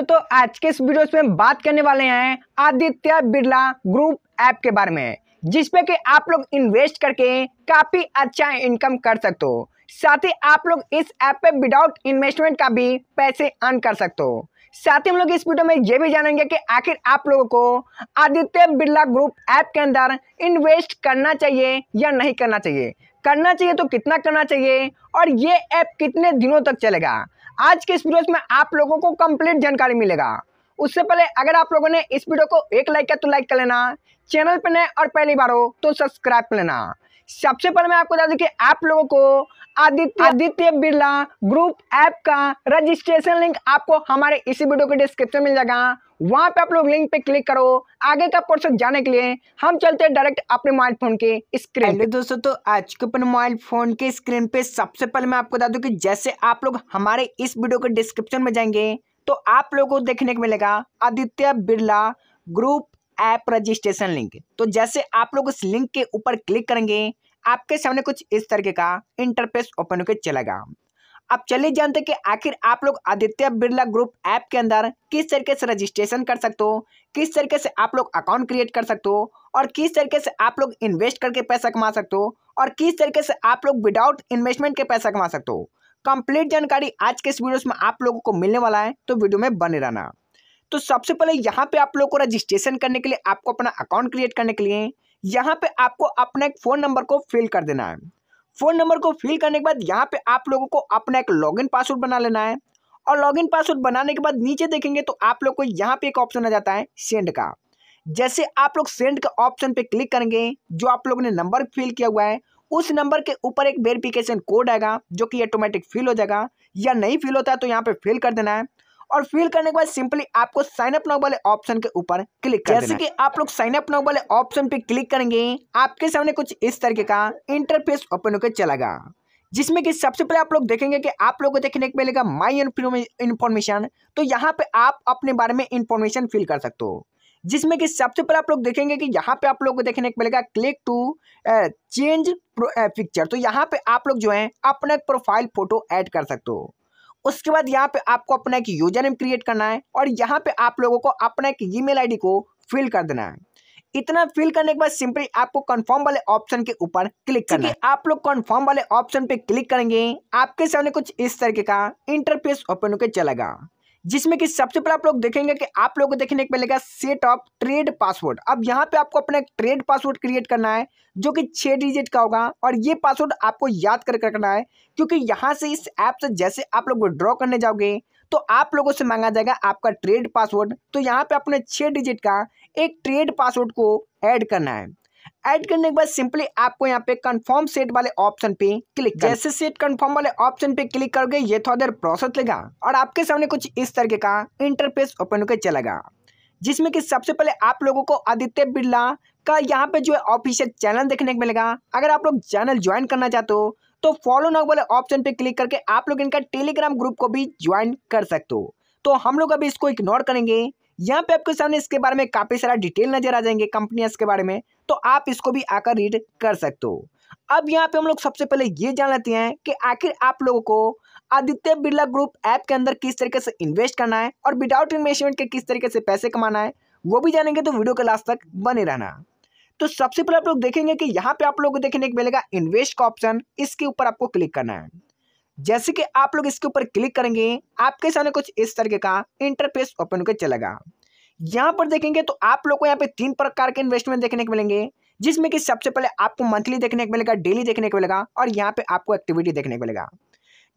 तो आज के इस वीडियो में बात करने वाले हैं आदित्य बिरला ग्रुप ऐप के बारे में, जिसपे कि आप लोग इन्वेस्ट करके काफ़ी अच्छा इनकम कर सकते हो। साथ ही आप लोग इस ऐप पे विदाउट इन्वेस्टमेंट का भी पैसे अर्न कर सकते हो। साथ ही हम लोग इस वीडियो में ये भी जानेंगे कि आखिर आप लोगों को आदित्य बिरला ग्रुप ऐप के अंदर इन्वेस्ट करना चाहिए या नहीं करना चाहिए। करना चाहिए तो कितना करना चाहिए और ये ऐप कितने दिनों तक चलेगा? आज के इस वीडियो में आप लोगों को कंप्लीट जानकारी मिलेगा। उससे पहले अगर आप लोगों ने इस वीडियो को एक लाइक किया तो लाइक कर लेना चैनल पर नए और पहली बार हो तो सब्सक्राइब कर लेना। सबसे पहले मैं आपको बता दूँ कि आप लोगों को आदित्य। आदित्य बिरला ग्रुप ऐप का रजिस्ट्रेशन लिंक आपको हमारे इसी वीडियो के डिस्क्रिप्शन मिल जाएगा। वहाँ पे आप लोग लिंक पे क्लिक करो। आगे का प्रोसेस जाने के लिए हम चलते हैं डायरेक्ट अपने मोबाइल फ़ोन के स्क्रीन हेलो दोस्तों तो आज के अपने मोबाइल फ़ोन के स्क्रीन पे सबसे पहले मैं आपको बता दूँ कि जैसे आप लोग हमारे इस वीडियो के डिस्क्रिप्शन में जाएँगे तो आप लोगों को देखने को मिलेगा Aditya Birla group app registration link तो जैसे आप लोग उस लिंक के ऊपर क्लिक करेंगे आपके सामने कुछ इस तरीके का इंटरफेस ओपन होकर चलेगा। अब चलिए जानते हैं कि आखिर आप लोग आदित्य बिरला ग्रुप ऐप के अंदर किस तरीके से रजिस्ट्रेशन कर सकते हो, किस तरीके से आप लोग अकाउंट क्रिएट कर सकते हो, और किस तरीके से आप लोग इन्वेस्ट करके पैसा कमा सकते हो, और किस तरीके से आप लोग विदाउट इन्वेस्टमेंट के पैसा कमा सकते हो। कंप्लीट जानकारी आज के इस वीडियो में आप लोगों को मिलने वाला है तो वीडियो में बने रहना। तो सबसे पहले यहाँ पे आप लोग को रजिस्ट्रेशन करने के लिए, आपको अपना अकाउंट क्रिएट करने के लिए यहाँ पे आपको अपना एक फ़ोन नंबर को फिल कर देना है। फ़ोन नंबर को फिल करने के बाद यहाँ पे आप लोगों को अपना एक लॉगिन पासवर्ड बना लेना है। और लॉगिन पासवर्ड बनाने के बाद नीचे देखेंगे तो आप लोग को यहाँ पे एक ऑप्शन आ जाता है सेंड का। जैसे आप लोग सेंड का ऑप्शन पे क्लिक करेंगे, जो आप लोगों ने नंबर फिल किया हुआ है, उस नंबर के ऊपर एक वेरिफिकेशन कोड आएगा, जो कि ऑटोमेटिक फिल हो जाएगा। या नहीं फिल होता है तो यहाँ पे फिल कर देना है। और फिल करने के बाद सिंपली आपको साइन अप नाउ वाले ऑप्शन के ऊपर क्लिक कर जैसे कि आप लोग साइन अप नाउ वाले ऑप्शन पे क्लिक करेंगे आपके सामने कुछ इस तरीके का इंटरफेस ओपन होकर चलेगा जिसमें कि सबसे पहले आप लोग देखेंगे कि आप लोगों को देखने को मिलेगा माई इन्फॉर्मेशन तो यहाँ पे आप अपने बारे में इंफॉर्मेशन फिल कर सकते हो जिसमें कि सबसे पहले आप लोग देखेंगे कि यहाँ पे आप लोग को देखने को मिलेगा क्लिक टू चेंज पिक्चर तो यहाँ पे आप लोग जो है अपना प्रोफ़ाइल फ़ोटो ऐड कर सकते हो। उसके बाद यहाँ पे आपको अपना एक यूज़र नेम क्रिएट करना है और यहाँ पे आप लोगों को अपना एक ईमेल आईडी को फिल कर देना है। इतना फिल करने के बाद सिंपली आपको कंफर्म वाले ऑप्शन के ऊपर क्लिक करना है। आप लोग कंफर्म वाले ऑप्शन पे क्लिक करेंगे आपके सामने कुछ इस तरीके का इंटरफेस ओपन होकर चलेगा। जिसमें कि सबसे पहले आप लोग देखेंगे कि आप लोगों को देखने को मिलेगा सेट ऑफ़ ट्रेड पासवर्ड अब यहाँ पे आपको अपना ट्रेड पासवर्ड क्रिएट करना है, जो कि छः डिजिट का होगा, और ये पासवर्ड आपको याद कर करना है, क्योंकि यहाँ से इस ऐप से जैसे आप लोग विड्रॉ करने जाओगे तो आप लोगों से मांगा जाएगा आपका ट्रेड पासवर्ड तो यहाँ पे अपने छः डिजिट का एक ट्रेड पासवर्ड को ऐड करना है। ऐड करने के बाद सिंपली आपको यहाँ पे कंफर्म सेट वाले ऑप्शन पे क्लिक जैसे सेट कंफर्म वाले ऑप्शन पे क्लिक करोगे, ये थोड़ा देर प्रोसेस लेगा और आपके सामने कुछ इस तरीके का इंटरफेस ओपन होकर चलेगा, जिसमें कि सबसे पहले आप लोगों को आदित्य बिरला का यहाँ पे जो है ऑफिशियल चैनल देखने को मिलेगा। अगर आप लोग चैनल ज्वाइन करना चाहते हो तो फॉलो नाउ वाले ऑप्शन पे क्लिक करके आप लोग इनका टेलीग्राम ग्रुप को भी ज्वाइन कर सकते हो। तो हम लोग अभी इसको इग्नोर करेंगे। यहाँ पे आपके सामने इसके बारे में काफ़ी सारा डिटेल नज़र आ जाएँगे कंपनियाँ के बारे में तो आप इसको भी आकर रीड कर सकते हो। अब यहाँ पे हम लोग सबसे पहले ये जान लेते हैं कि आखिर आप लोगों को आदित्य बिरला ग्रुप ऐप के अंदर किस तरीके से इन्वेस्ट करना है और विदाउट इन्वेस्टमेंट के किस तरीके से पैसे कमाना है, वो भी जानेंगे तो वीडियो के लास्ट तक बने रहना। तो सबसे पहले आप लोग देखेंगे कि यहाँ पे आप लोग को देखने को मिलेगा इन्वेस्ट का ऑप्शन इसके ऊपर आपको क्लिक करना है। जैसे कि आप लोग इसके ऊपर क्लिक करेंगे, आपके सामने कुछ इस तरीके का इंटरफेस ओपन होकर चलेगा। यहाँ पर देखेंगे तो आप लोग को यहाँ पे तीन प्रकार के इन्वेस्टमेंट देखने को मिलेंगे, जिसमें कि सबसे पहले आपको मंथली देखने को मिलेगा डेली देखने को मिलेगा और यहाँ पे आपको एक्टिविटी देखने को मिलेगा।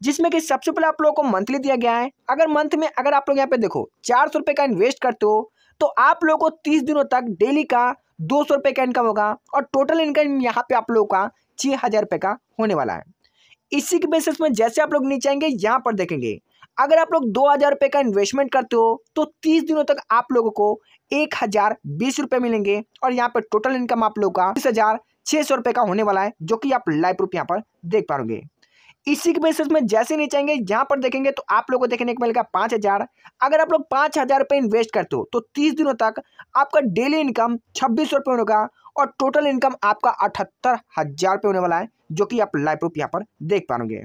जिसमें कि सबसे पहले आप लोगों को मंथली दिया गया है। अगर मंथ में अगर आप लोग यहाँ पे देखो, चार सौ का इन्वेस्ट करते हो तो आप लोगों को तीस दिनों तक डेली का दो सौ का इनकम होगा और टोटल इनकम यहाँ पे आप लोगों का छः हज़ार रुपये का होने वाला है। इसी के बेसिस में जैसे आप लोग नीचे आएँगे, यहाँ पर देखेंगे। अगर आप लोग दो हज़ार रुपये का इन्वेस्टमेंट करते हो तो तीस दिनों तक आप लोगों को एक हज़ार बीस रुपये मिलेंगे और यहाँ पर टोटल इनकम आप लोगों का बीस हज़ार छः सौ रुपये का होने वाला है, जो कि आप लाइव प्रूफ यहाँ पर देख पाओगे। इसी के बेसिस में जैसे नहीं चाहेंगे यहाँ पर देखेंगे तो आप लोगों को देखने को मिलेगा पाँच हज़ार। अगर आप लोग पाँच हज़ार रुपये इन्वेस्ट करते हो तो तीस दिनों तक आपका डेली इनकम छब्बीस रुपये होगा और टोटल इनकम आपका अठहत्तर हज़ार रुपये होने वाला है, जो कि आप लाइव प्रूफ यहाँ पर देख पाओगे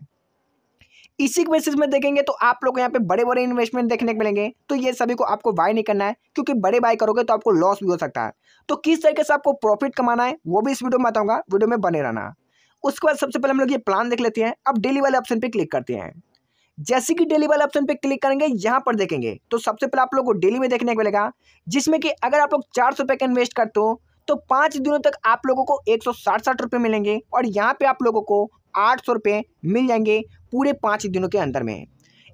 इसी बेसिस में देखेंगे तो आप लोग यहाँ पे बड़े बड़े इन्वेस्टमेंट देखने को मिलेंगे। तो ये सभी को आपको बाय नहीं करना है, क्योंकि बड़े बाय करोगे तो आपको लॉस भी हो सकता है। तो किस तरीके से आपको प्रॉफिट कमाना है, वो भी इस वीडियो में बताऊँगा वीडियो में बने रहना। उसके बाद सबसे पहले हम लोग ये प्लान देख लेते हैं, अब डेली वाले ऑप्शन पे क्लिक करते हैं। जैसे कि डेली वाले ऑप्शन पे क्लिक करेंगे, यहाँ पर देखेंगे। तो सबसे पहले आप लोग को डेली में देखने को मिलेगा, जिसमें कि अगर आप लोग चार सौ का इन्वेस्ट करते हो तो पाँच दिनों तक आप लोगों को एक सौ मिलेंगे और यहाँ पे आप लोगों को आठ सौ मिल जाएँगे पूरे पाँच दिनों के अंदर में।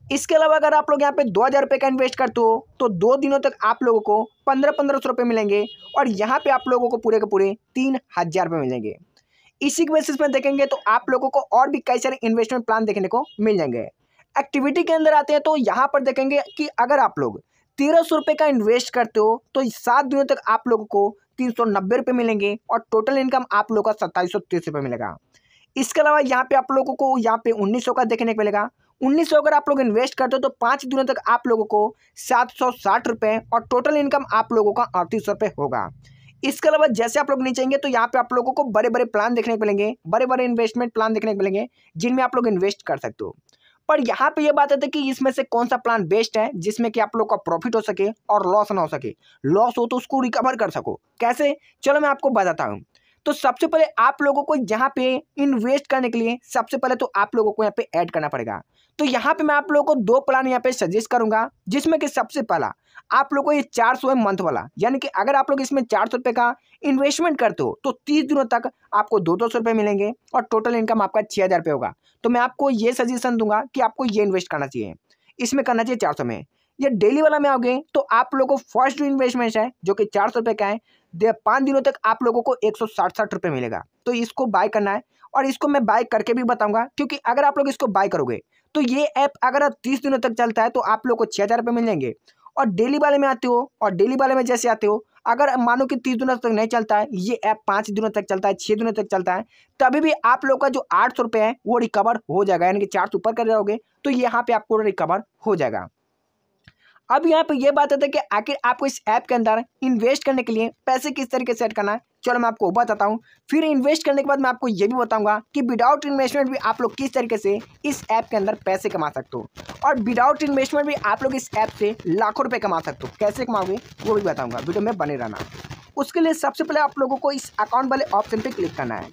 इसके अलावा अगर आप लोग यहाँ पे दो हज़ार रुपये का इन्वेस्ट करते हो तो दो दिनों तक आप लोगों को पंद्रह पंद्रह सौ रुपये मिलेंगे और यहाँ पे आप लोगों को पूरे के पूरे तीन हज़ार रुपये मिलेंगे। इसी के बेसिस में देखेंगे तो आप लोगों को और भी कई सारे इन्वेस्टमेंट प्लान देखने को मिल जाएँगे। एक्टिविटी के अंदर आते हैं तो यहाँ पर देखेंगे कि अगर आप लोग तेरह सौ का इन्वेस्ट करते हो तो सात दिनों तक आप लोगों को तीन सौ नब्बे रुपये मिलेंगे और टोटल इनकम आप लोगों का सत्ताईस सौ तीस रुपये मिलेगा। इसके अलावा यहाँ पे आप लोगों को यहाँ पे उन्नीस सौ का देखने को मिलेगा। उन्नीस सौ अगर आप लोग इन्वेस्ट करते हो तो पाँच दिनों तक आप लोगों को सात सौ साठ रुपये और टोटल इनकम आप लोगों का अड़तीस सौ रुपये होगा। इसके अलावा जैसे आप लोग नीचे चाहेंगे तो यहाँ पे आप लोगों को बड़े बड़े प्लान देखने को मिलेंगे बड़े बड़े इन्वेस्टमेंट प्लान देखने को मिलेंगे, जिनमें आप लोग इन्वेस्ट कर सकते हो। पर यहाँ पे ये बात है कि इसमें से कौन सा प्लान बेस्ट है, जिसमें कि आप लोग का प्रॉफिट हो सके और लॉस ना हो सके। लॉस हो तो उसको रिकवर कर सको। कैसे? चलो मैं आपको बताता हूँ। तो सबसे पहले आप लोगों को यहाँ पे इन्वेस्ट करने के लिए सबसे पहले तो आप लोगों को यहाँ पे ऐड करना पड़ेगा। तो यहाँ पे मैं आप लोगों को दो प्लान यहाँ पे सजेस्ट करूँगा, जिसमें कि सबसे पहला, आप लोगों को ये चार सौ है मंथ वाला, यानी कि अगर आप लोग इसमें चार सौ रुपये का इन्वेस्टमेंट करते हो तो तीस दिनों तक आपको दो दो सौ रुपये मिलेंगे और टोटल इनकम आपका छः हज़ार रुपये होगा। तो मैं आपको ये सजेशन दूँगा कि आपको ये इन्वेस्ट करना चाहिए। इसमें करना चाहिए चार सौ में। ये डेली वाला में आओगे तो आप लोगों को फ़र्स्ट इन्वेस्टमेंट है, जो कि चार सौ रुपये का है पाँच दिनों तक आप लोगों को एक सौ साठ साठ रुपये मिलेगा। तो इसको बाय करना है और इसको मैं बाय करके भी बताऊँगा, क्योंकि अगर आप लोग इसको बाय करोगे तो ये ऐप अगर तीस दिनों तक चलता है तो आप लोग को छः हज़ार रुपये मिल जाएँगे। और डेली वाले में आते हो, और डेली वाले में जैसे आते हो, अगर मानो कि तीस दिनों तक नहीं चलता है, ये ऐप पाँच दिनों तक चलता है छः दिनों तक चलता है, तभी भी आप लोग का जो आठ सौ रुपये है, वो रिकवर हो जाएगा, यानी कि चार सौ ऊपर कर जाओगे तो यहाँ पे आपको रिकवर हो जाएगा। अब यहाँ पे ये बात है कि आखिर आपको इस ऐप के अंदर इन्वेस्ट करने के लिए पैसे किस तरीके से सेट करना है? चलो मैं आपको बताता हूँ। फिर इन्वेस्ट करने के बाद मैं आपको ये भी बताऊँगा कि विदाउट इन्वेस्टमेंट भी आप लोग किस तरीके से इस ऐप के अंदर पैसे कमा सकते हो? और विदाउट इन्वेस्टमेंट भी आप लोग इस ऐप से लाखों रुपये कमा सकते हो। कैसे कमाओगे? वो भी बताऊँगा। वीडियो में बने रहना। उसके लिए सबसे पहले आप लोगों को इस अकाउंट वाले ऑप्शन पर क्लिक करना है।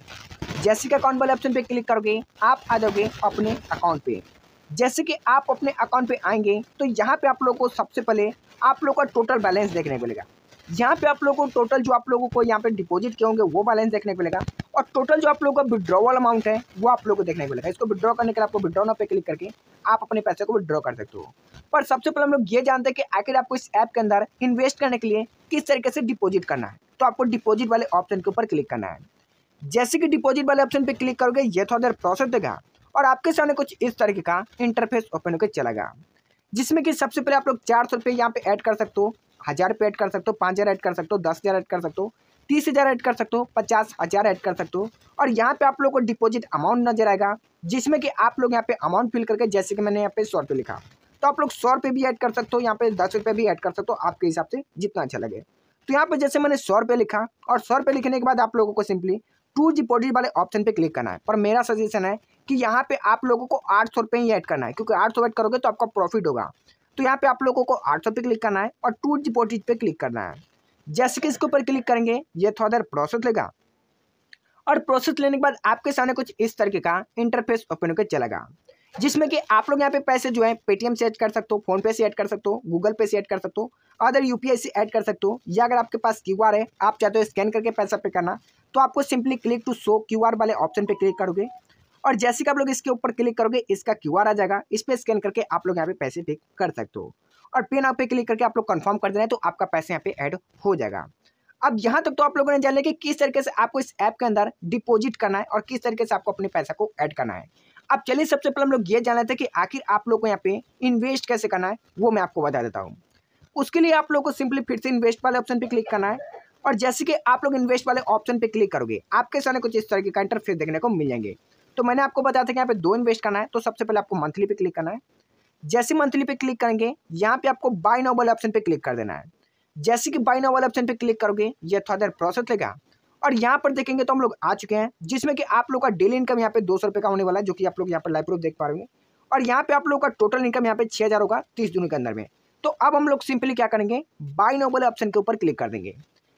जैसे कि अकाउंट वाले ऑप्शन पर क्लिक करोगे, आप आ जाओगे अपने अकाउंट पे। जैसे कि आप अपने अकाउंट पे आएँगे तो यहाँ पे आप लोगों को सबसे पहले आप लोग का टोटल बैलेंस देखने को मिलेगा। यहाँ पे आप लोगों को टोटल जो आप लोगों को यहाँ पे डिपॉजिट किए होंगे, वो बैलेंस देखने को मिलेगा। और टोटल जो आप लोगों का विड्रॉवल अमाउंट है, वो आप लोगों को देखने को मिलेगा। इसको विड्रॉ करने के लिए आपको विड्रॉ पे क्लिक करके आप अपने पैसे को विड्रॉ कर सकते हो। पर सबसे पहले हम लोग ये जानते हैं कि आखिर आपको इस ऐप के अंदर इन्वेस्ट करने के लिए किस तरीके से डिपॉजिट करना है। तो आपको डिपॉजिट वाले ऑप्शन के ऊपर क्लिक करना है। जैसे कि डिपॉजिट वाले ऑप्शन पर क्लिक करोगे, ये थोड़ा देर प्रोसेस देगा। और आपके सामने कुछ इस तरीके का इंटरफेस ओपन होकर चलेगा जिसमें कि सबसे पहले आप लोग चार सौ रुपये यहाँ पे ऐड कर सकते हो, हज़ार रुपये ऐड कर सकते हो, पाँच हज़ार ऐड कर सकते हो, दस हज़ार ऐड कर सकते हो, तीस हज़ार ऐड कर सकते हो, पचास हज़ार ऐड कर सकते हो और यहाँ पे आप लोग को डिपॉजिट अमाउंट नज़र आएगा, जिसमें कि आप लोग यहाँ पे अमाउंट फिल करके, जैसे कि मैंने यहाँ पे सौ रुपये लिखा। तो आप लोग सौ रुपये भी ऐड कर सकते हो, यहाँ पे दस रुपये भी ऐड कर सकते हो, आपके हिसाब से जितना अच्छा लगे। तो यहाँ पे जैसे मैंने सौ रुपये लिखा और सौ रुपये लिखने के बाद आप लोगों को सिंपली टू डिपॉजिट वाले ऑप्शन पे क्लिक करना है। पर मेरा सजेशन है कि यहाँ पे आप लोगों को आठ सौ ही ऐड करना है, क्योंकि आठ सौ करोगे तो आपका प्रॉफिट होगा। तो यहाँ पे आप लोगों को आठ सौ क्लिक करना है और टू डिपॉजिट पे क्लिक करना है। जैसे कि इसके ऊपर क्लिक करेंगे, ये थोड़ा देर प्रोसेस लेगा। और प्रोसेस लेने के बाद आपके सामने कुछ इस तरीके का इंटरफेस ओपन होकर चलेगा, जिसमें कि आप लोग यहाँ पे पैसे जो है पेटीएम से ऐड कर सकते हो फ़ोन पे से ऐड कर सकते हो गूगल पे से ऐड कर सकते हो अदर यूपीआई से ऐड कर सकते हो, या अगर आपके पास QR है, आप चाहते हो स्कैन करके पैसा पे करना तो आपको simply click to show QR वाले ऑप्शन पे क्लिक करोगे। और जैसे कि आप लोग इसके ऊपर क्लिक करोगे, इसका क्यूआर आ जाएगा। इस पर स्कैन करके आप लोग यहाँ पे पैसे पे कर सकते हो। और पे नाउ पे क्लिक करके आप लोग कंफर्म कर देना तो आपका पैसे यहाँ पे ऐड हो जाएगा। अब यहाँ तक तो आप लोगों ने जान लिया कि किस तरीके से आपको इस ऐप के अंदर डिपॉजिट करना है और किस तरीके से आपको अपने पैसा को ऐड करना है। अब चलिए, सबसे पहले हम लोग ये जान लेते हैं कि आखिर आप लोग को यहाँ पे इन्वेस्ट कैसे करना है, वो मैं आपको बता देता हूँ। उसके लिए आप लोग को सिंपली फिर से इन्वेस्ट वाले ऑप्शन पे क्लिक करना है। और जैसे कि आप लोग इन्वेस्ट वाले ऑप्शन पे क्लिक करोगे, आपके सामने कुछ इस तरीके का इंटरफेस देखने को मिल जाएँगे। तो मैंने आपको बताया था कि यहाँ पे दो इन्वेस्ट करना है तो सबसे पहले आपको मंथली पे क्लिक करना है। जैसे मंथली पे क्लिक करेंगे, यहाँ पे आपको बाई नाउ वाले ऑप्शन पे क्लिक कर देना है। जैसे कि बाई नाउ वाले ऑप्शन पे क्लिक करोगे, ये थोड़ा देर प्रोसेस लेगा। और यहाँ पर देखेंगे तो हम लोग आ चुके हैं, जिसमें कि आप लोग का डेली इनकम यहाँ पे दो सौ का होने वाला है, जो कि आप लोग यहाँ पर लाइव प्रूफ देख पा रहे और यहाँ पे आप लोग का टोटल इनकम यहाँ पे छः हज़ार होगा तीस दिनों के अंदर में। तो अब हम लोग सिंपली क्या करेंगे बाई नो वाले ऑप्शन के ऊपर क्लिक कर देंगे।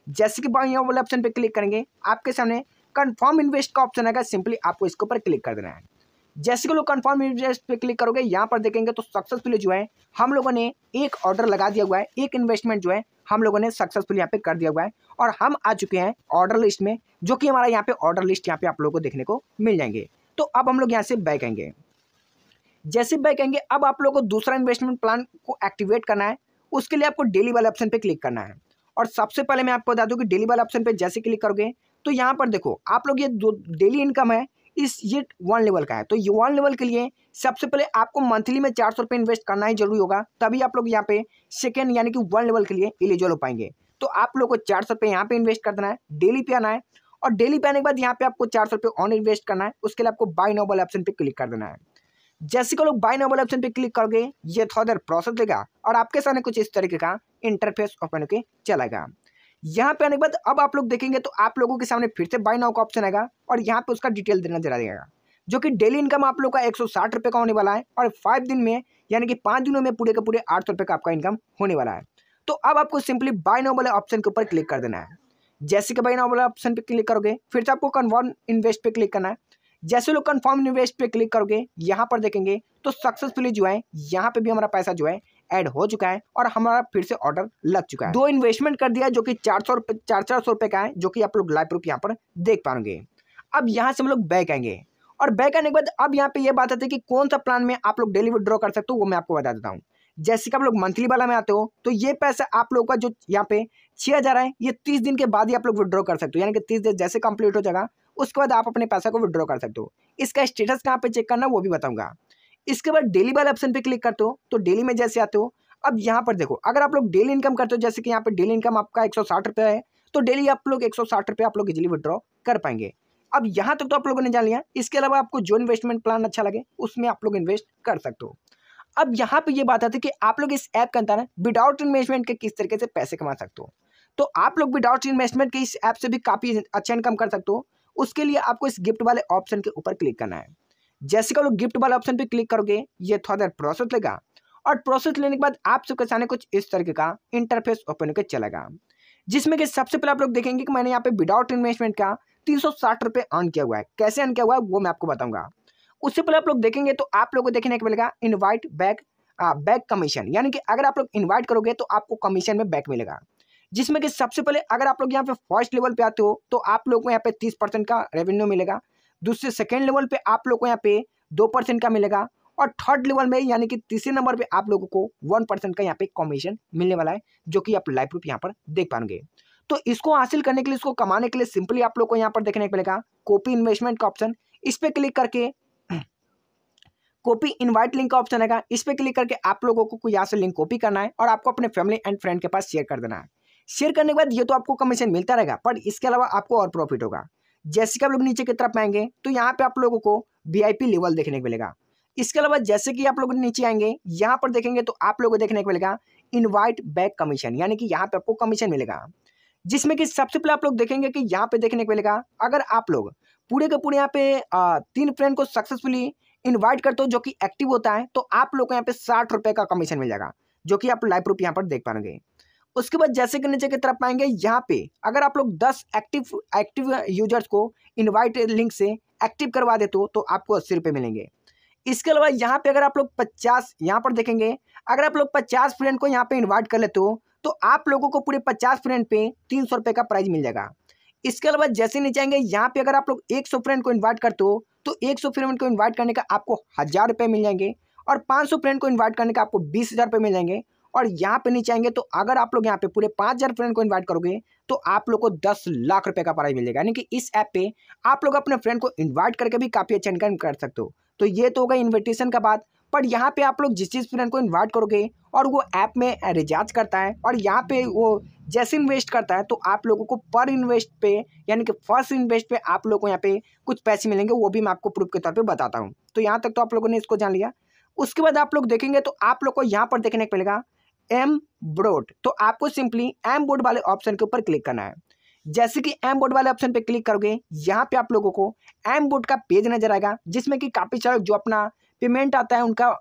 जैसे कि बाई नो वाले ऑप्शन पे क्लिक करेंगे, आपके सामने कन्फर्म इन्वेस्ट का ऑप्शन आएगा सिंपली आपको इसके ऊपर क्लिक कर देना है। जैसे कि लोग कन्फर्म इन्वेस्ट पे क्लिक करोगे, यहाँ पर देखेंगे तो सक्सेसफुली जो है, हम लोगों ने एक ऑर्डर लगा दिया हुआ है, एक इन्वेस्टमेंट जो है, हम लोगों ने सक्सेसफुल यहाँ पे कर दिया हुआ है। और हम आ चुके हैं ऑर्डर लिस्ट में, जो कि हमारा यहाँ पे ऑर्डर लिस्ट यहाँ पे आप लोगों को देखने को मिल जाएँगे। तो अब हम लोग यहाँ से बैक आएँगे। जैसे बैक आएँगे, अब आप लोगों को दूसरा इन्वेस्टमेंट प्लान को एक्टिवेट करना है, उसके लिए आपको डेली वाले ऑप्शन पे क्लिक करना है। और सबसे पहले मैं आपको बता दूँ कि डेली वाले ऑप्शन पे जैसे क्लिक करोगे तो यहाँ पर देखो, आप लोग ये जो डेली इनकम है, इस ये वन लेवल का है। तो ये वन लेवल के लिए सबसे पहले आपको मंथली में चार सौ रुपये इन्वेस्ट करना ही ज़रूरी होगा, तभी आप लोग यहाँ पे सेकेंड यानी कि वन लेवल के लिए एलिजिबल हो पाएँगे। तो आप लोग को चार सौ रुपये यहाँ पे इन्वेस्ट कर देना है डेली पे आना है, और डेली पे आने के बाद यहाँ पे आपको चार सौ रुपये ऑन इन्वेस्ट करना है, उसके लिए आपको बाई नोबल ऑप्शन पे क्लिक कर देना है। जैसे कि लोग बाई नोबल ऑप्शन पे क्लिक करोगे, ये थोड़ा देर प्रोसेस देगा, और आपके सामने कुछ इस तरीके का इंटरफेस ओपन होकर चलेगा। यहाँ पे आने के बाद अब आप लोग देखेंगे तो आप लोगों के सामने फिर से बाई नाउ का ऑप्शन आएगा और यहाँ पे उसका डिटेल देना जरा देगा। जो कि डेली इनकम आप लोग का एक सौ का होने वाला है और फाइव दिन में, यानी कि पाँच दिनों में पूरे के पूरे आठ सौ का आपका इनकम होने वाला है। तो अब आपको सिंपली बाई नाउ वाले ऑप्शन के ऊपर क्लिक कर देना है। जैसे कि बाई नाउ वाले ऑप्शन पर क्लिक करोगे, फिर से आपको कन्फर्म इन्वेस्ट पे क्लिक करना है। जैसे लोग कन्फर्म इन्वेस्ट पे क्लिक करोगे, यहाँ पर देखेंगे तो सक्सेसफुली जो है, यहाँ पे भी हमारा पैसा जो है ऐड हो चुका है और हमारा फिर से ऑर्डर लग चुका है। दो इन्वेस्टमेंट कर दिया जो कि चार सौ रुपये चार चार सौ रुपये का है, जो कि आप लोग लाइव प्रूफ यहाँ पर देख पाएँगे। अब यहाँ से हम लोग बैक आएँगे। और बैक आने के बाद अब यहाँ पे ये बात आती है कि कौन सा प्लान में आप लोग डेली विड्रॉ कर सकते हो, वो मैं आपको बता देता हूँ। जैसे कि आप लोग मंथली वाला में आते हो तो ये पैसा आप लोगों का जो यहाँ पे छः हज़ार है, ये तीस दिन के बाद ही आप लोग विड्रॉ कर सकते हो। यानी कि तीस दिन जैसे कंप्लीट हो जाएगा, उसके बाद आप अपने पैसा को विड्रॉ कर सकते हो। इसका स्टेटस कहाँ पे चेक करना वो भी बताऊँगा। इसके बाद डेली वाले ऑप्शन पे क्लिक करते हो तो डेली में जैसे आते हो, अब यहाँ पर देखो, अगर आप लोग डेली इनकम करते हो, जैसे कि यहाँ पे डेली इनकम आपका एक रुपये है तो डेली आप लोग एक सौ आप लोग इजिली विड्रॉ कर पाएँगे। अब यहाँ तक तो आप लोगों ने जान लिया, इसके अलावा आपको जो इन्वेस्टमेंट प्लान अच्छा लगे, उसमें आप लोग इन्वेस्ट कर सकते हो। अब यहाँ पे ये बात आती है कि आप लोग इस ऐप के अंदर विदाउट इन्वेस्टमेंट के किस तरीके से पैसे कमा सकते हो। तो आप लोग विदाउट इन्वेस्टमेंट के इस ऐप से भी काफ़ी अच्छा इनकम कर सकते हो, उसके लिए आपको इस गिफ्ट वाले ऑप्शन के ऊपर क्लिक करना है। जैसे कि लोग गिफ्ट वाले ऑप्शन पे क्लिक करोगे, ये थोड़ा देर प्रोसेस लेगा। और प्रोसेस लेने के बाद आप सबके सामने कुछ इस तरीके का इंटरफेस ओपन होकर चलेगा। जिसमें कि सबसे पहले आप लोग देखेंगे कि मैंने यहाँ पे विदाउट इन्वेस्टमेंट का तीन सौ साठ अर्न किया हुआ है। कैसे अर्न किया हुआ है, वो मैं आपको बताऊँगा। उससे पहले आप लोग देखेंगे तो आप लोग को देखने को मिलेगा इनवाइट बैक बैक कमीशन यानी कि अगर आप लोग इन्वाइट करोगे तो आपको कमीशन में बैक मिलेगा। जिसमें कि सबसे पहले अगर आप लोग यहाँ पे फ़र्स्ट लेवल पे आते हो तो आप लोग को यहाँ पे तीस परसेंट का रेवेन्यू मिलेगा। दूसरे सेकेंड लेवल पे आप लोग को यहाँ पे दो परसेंट का मिलेगा और थर्ड लेवल में यानी कि तीसरे नंबर पे आप लोगों को वन परसेंट का यहाँ पे कमीशन मिलने वाला है, जो कि आप लाइव प्रूफ यहाँ पर देख पाएँगे तो इसको हासिल करने के लिए, इसको कमाने के लिए सिंपली आप लोग को यहाँ पर देखने को मिलेगा कॉपी इन्वेस्टमेंट का ऑप्शन इस पर क्लिक करके कॉपी इनवाइट लिंक का ऑप्शन आएगा। इस पर क्लिक करके आप लोगों को यहाँ से लिंक कॉपी करना है और आपको अपने फैमिली एंड फ्रेंड के पास शेयर कर देना है। शेयर करने के बाद ये तो आपको कमीशन मिलता रहेगा, पर इसके अलावा आपको और प्रॉफिट होगा। जैसे कि आप लोग नीचे की तरफ़ आएँगे तो यहाँ पे आप लोगों को वीआईपी लेवल देखने को मिलेगा। इसके अलावा जैसे कि आप लोग नीचे आएँगे, यहाँ पर देखेंगे तो आप लोगों को देखने को मिलेगा इनवाइट बैक कमीशन यानी कि यहाँ पे आपको कमीशन मिलेगा। जिसमें कि सबसे पहले आप लोग देखेंगे कि यहाँ पे देखने को मिलेगा, अगर आप लोग पूरे के पूरे यहाँ पे तीन फ्रेंड को सक्सेसफुली इन्वाइट करते हो जो कि एक्टिव होता है तो आप लोग को यहाँ पे साठ का कमीशन मिल जाएगा, जो कि आप लाइव प्रूफ यहाँ पर देख पाएँगे। उसके बाद जैसे कि नीचे की तरफ़ पाएँगे यहाँ पे, अगर आप लोग दस एक्टिव एक्टिव यूज़र्स को इनवाइट लिंक से एक्टिव करवा देते हो तो आपको अस्सी रुपये मिलेंगे। इसके अलावा यहाँ पे अगर आप लोग पचास, यहाँ पर देखेंगे, अगर आप लोग पचास फ्रेंड को यहाँ पे इन्वाइट कर लेते हो तो आप लोगों को पूरे पचास फ्रेंड पे तीन सौ रुपये का प्राइज मिल जाएगा। इसके अलावा जैसे नीचे आएँगे, यहाँ पे अगर आप लोग एक सौ फ्रेंड को इन्वाइट करते हो तो एक सौ फ्रेंड को इन्वाइट करने का आपको हज़ार रुपये मिल जाएँगे और पाँच सौ फ्रेंड को इन्वाइट करने का आपको बीस हज़ार रुपये मिल जाएँगे। और यहाँ पे नीचे आएँगे तो अगर आप लोग यहाँ पे पूरे पाँच हज़ार फ्रेंड को इन्वाइट करोगे तो आप लोग को दस लाख रुपए का प्राइज मिलेगा। यानी कि इस ऐप पे आप लोग अपने फ्रेंड को इन्वाइट करके भी काफ़ी अच्छा इनकम कर सकते हो। तो ये तो होगा इन्विटेशन का बात। पर यहाँ पे आप लोग जिस जिस फ्रेंड को इन्वाइट करोगे और वो ऐप में रिचार्ज करता है और यहाँ पे वो जैसे इन्वेस्ट करता है तो आप लोगों को पर इन्वेस्ट पे, यानी कि फ़र्स्ट इन्वेस्ट पे आप लोगों को यहाँ पे कुछ पैसे मिलेंगे, वो भी मैं आपको प्रूफ के तौर पे बताता हूँ। तो यहाँ तक तो आप लोगों ने इसको जान लिया। उसके बाद आप लोग देखेंगे तो आप लोग को यहाँ पर देखने को मिलेगा एम ब्रोड तो आपको सिंपली एम बोर्ड वाले ऑप्शन के ऊपर क्लिक करना है। जैसे कि एम बोर्ड वाले ऑप्शन पे क्लिक करोगे, यहाँ पे आप लोगों को एम बोर्ड का पेज नज़र आएगा, जिसमें कि काफ़ी सारे जो अपना पेमेंट आता है, उनका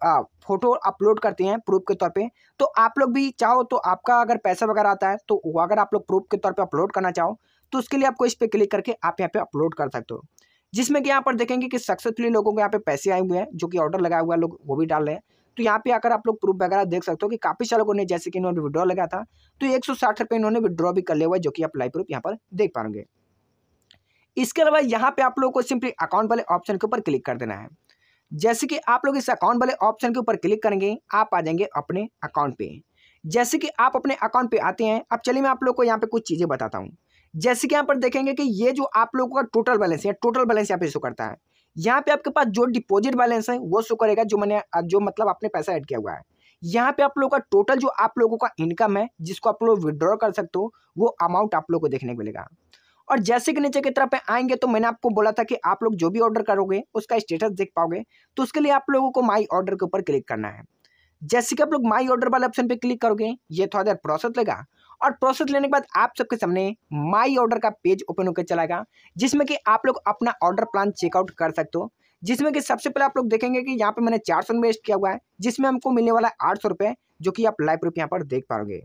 फ़ोटो अपलोड करते हैं प्रूफ के तौर पे। तो आप लोग भी चाहो तो आपका अगर पैसा वगैरह आता है तो वो अगर आप लोग प्रूफ के तौर पे अपलोड करना चाहो तो उसके लिए आपको इस पर क्लिक करके आप यहाँ पे अपलोड कर सकते हो। जिसमें कि यहाँ पर देखेंगे कि सक्सेसफुली लोगों के यहाँ पे पैसे आए हुए हैं, जो कि ऑर्डर लगाया हुआ लोग वो भी डाल रहे हैं। तो यहाँ पे आकर आप लोग प्रूफ वगैरह देख सकते हो कि काफ़ी सारे लोगों ने जैसे कि इन्होंने विड्रॉ लगाया था तो एक सौ साठ रुपये इन्होंने विड्रॉ भी कर लिया हुआ जो कि आप लाइव प्रूफ यहाँ पर देख पाएँगे इसके अलावा यहाँ पे आप लोगों को सिंपली अकाउंट वाले ऑप्शन के ऊपर क्लिक कर देना है। जैसे कि आप लोग इस अकाउंट वाले ऑप्शन के ऊपर क्लिक करेंगे, आप आ जाएँगे अपने अकाउंट पे। जैसे कि आप अपने अकाउंट पे आते हैं, अब चलिए मैं आप लोग को यहाँ पे कुछ चीज़ें बताता हूँ। जैसे कि यहाँ पर देखेंगे कि ये जो आप लोगों का टोटल बैलेंस है टोटल बैलेंस यहाँ पे शो करता है। यहाँ पे आपके पास जो डिपॉजिट बैलेंस है, वो शो करेगा जो मैंने जो मतलब आपने पैसा ऐड किया हुआ है। यहाँ पे आप लोगों का टोटल जो आप लोगों का इनकम है, जिसको आप लोग विड्रॉ कर सकते हो, वो अमाउंट आप लोग को देखने को मिलेगा। और जैसे कि नीचे की तरफ़ पे आएँगे तो मैंने आपको बोला था कि आप लोग जो भी ऑर्डर करोगे, उसका स्टेटस देख पाओगे तो उसके लिए आप लोगों को माई ऑर्डर के ऊपर क्लिक करना है। जैसे कि आप लोग माई ऑर्डर वाले ऑप्शन पे क्लिक करोगे, ये थोड़ा देर प्रोसेस लेगा और प्रोसेस लेने के बाद आप सबके सामने माई ऑर्डर का पेज ओपन होकर चलाएगा जिसमें कि आप लोग अपना ऑर्डर प्लान चेकआउट कर सकते हो। जिसमें कि सबसे पहले आप लोग देखेंगे कि यहाँ पे मैंने चार सौ इन्वेस्ट किया हुआ है, जिसमें हमको मिलने वाला है आठ सौ रुपये जो कि आप लाइव प्रूफ यहाँ पर देख पाओगे।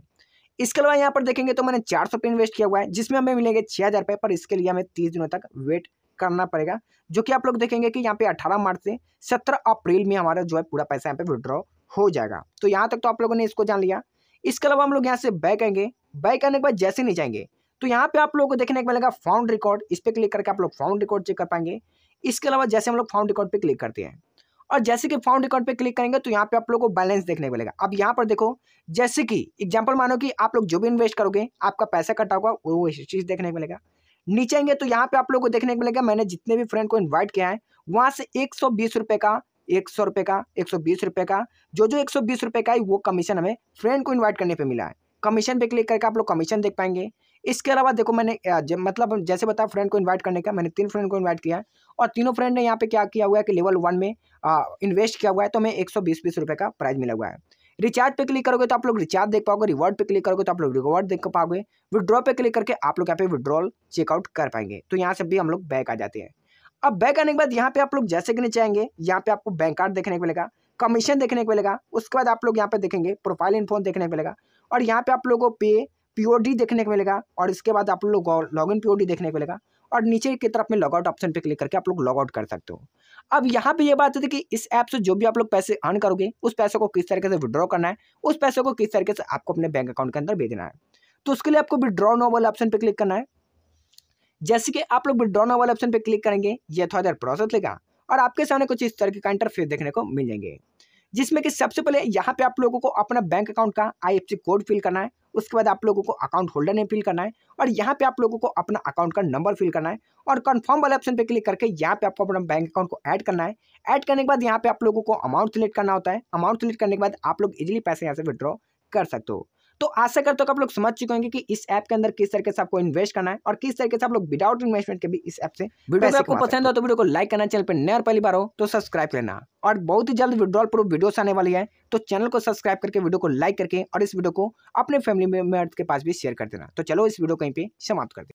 इसके अलावा यहाँ पर देखेंगे तो मैंने चार सौ इन्वेस्ट किया हुआ है, जिसमें हमें मिलेंगे छः हज़ार रुपये पर इसके लिए हमें तीस दिनों तक वेट करना पड़ेगा, जो कि आप लोग देखेंगे कि यहाँ पे अठारह मार्च से सत्रह अप्रैल में हमारा जो है पूरा पैसा यहाँ पे विड्रॉ हो जाएगा। तो यहाँ तक तो आप लोगों ने इसको जान लिया। इसके अलावा हम लोग यहाँ से बैक आएँगे बैक आने के बाद जैसे नहीं जाएँगे। तो यहाँ पे आप लोगों को देखने को मिलेगा फाउंड रिकॉर्ड इस पर क्लिक करके आप लोग फाउंड रिकॉर्ड चेक कर पाएँगे। इसके अलावा जैसे हम लोग फाउंड रिकॉर्ड पे क्लिक करते हैं। और जैसे कि फाउंड रिकॉर्ड पे क्लिक करेंगे तो यहाँ पे आप लोगों को बैलेंस देखने को मिलेगा। अब यहाँ पर देखो, जैसे कि एग्ज़ाम्पल मानो कि आप लोग जो भी इन्वेस्ट करोगे, आपका पैसा कटा होगा वो चीज़ देखने को मिलेगा। नीचे आएँगे तो यहाँ पे आप लोग को देखने को मिलेगा, मैंने जितने भी फ्रेंड को इन्वाइट किया है, वहाँ से एक सौ का, एक सौ रुपये का, एक सौ बीस रुपये का, जो जो एक सौ बीस रुपये का है, वो कमीशन हमें फ्रेंड को इन्वाइट करने पे मिला है। कमीशन पे क्लिक करके आप लोग कमीशन देख पाएँगे। इसके अलावा देखो मैंने मतलब जैसे बताया फ्रेंड को इनवाइट करने का, मैंने तीन फ्रेंड को इनवाइट किया है और तीनों फ्रेंड ने यहाँ पे क्या किया हुआ है कि लेवल वन में इन्वेस्ट किया हुआ है तो हमें एक सौ बीस बीस रुपये का प्राइज मिला हुआ है। रिचार्ज पे क्लिक करोगे तो आप लोग रिचार्ज देख पाओगे रिवॉर्ड पे क्लिक करोगे तो आप लोग रिवॉर्ड देख पाओगे विड्रॉ पे क्लिक करके आप लोग यहाँ पे विड्रॉल चेकआउट कर पाएँगे। तो यहाँ से भी हम लोग बैक आ जाते हैं। अब बैक आने के बाद यहाँ पे आप लोग जैसे कि नीचे आएँगे यहाँ पे आपको बैंक कार्ड देखने को मिलेगा कमीशन देखने को मिलेगा, उसके बाद आप लोग यहाँ पे देखेंगे प्रोफ़ाइल इन्फोन देखने को मिलेगा। और यहाँ पे आप लोगों को पे पीओडी देखने को मिलेगा और इसके बाद आप लोग लॉग इन पीओडी देखने को मिलेगा और नीचे की तरफ़ में लॉगआउट ऑप्शन पे क्लिक करके आप लोग लॉगआउट कर सकते हो। अब यहाँ पे ये बात होती है कि इस ऐप से जो भी आप लोग पैसे अर्न करोगे, उस पैसे को किस तरीके से विड्रॉ करना है, उस पैसे को किस तरीके से आपको अपने बैंक अकाउंट के अंदर भेजना है। तो उसके लिए आपको विड्रॉ नो वाले ऑप्शन पे क्लिक करना है। जैसे कि आप लोग विड्रॉ नो वाले ऑप्शन पे क्लिक करेंगे, ये थोड़ा देर प्रोसेस लेगा और आपके सामने कुछ इस तरीके का इंटरफेस देखने को मिल जाएँगे। जिसमें कि सबसे पहले यहाँ पे आप लोगों को अपना बैंक अकाउंट का आईएफसी कोड फिल करना है। उसके बाद आप लोगों को अकाउंट होल्डर नेम फिल करना है और यहाँ पे आप लोगों को अपना अकाउंट का नंबर फिल करना है और कन्फर्म वाले ऑप्शन पे क्लिक करके यहाँ पे आपको अपना बैंक अकाउंट को ऐड करना है। ऐड करने के बाद यहाँ पे आप लोगों को अमाउंट सिलेक्ट करना होता है। अमाउंट सिलेक्ट करने के बाद आप लोग इजिली पैसे यहाँ से विड्रॉ कर सकते हो। तो आशा करते हो आप लोग समझ चुके होंगे कि इस ऐप के अंदर किस तरीके से आपको इन्वेस्ट करना है और किस तरीके से आप लोग विदाउट इन्वेस्टमेंट के भी इस ऐप से वीडियो आपको पसंद हो तो वीडियो को लाइक करना चैनल पर नया पहली बार हो तो सब्सक्राइब करना। और बहुत ही जल्द विड्रॉल प्रूफ वीडियो आने वाली है तो चैनल को सब्सक्राइब करके वीडियो को लाइक करके और इस वीडियो को अपने फैमिली मेंबर्स के पास भी शेयर कर देना। तो चलो इस वीडियो कहीं पे समाप्त कर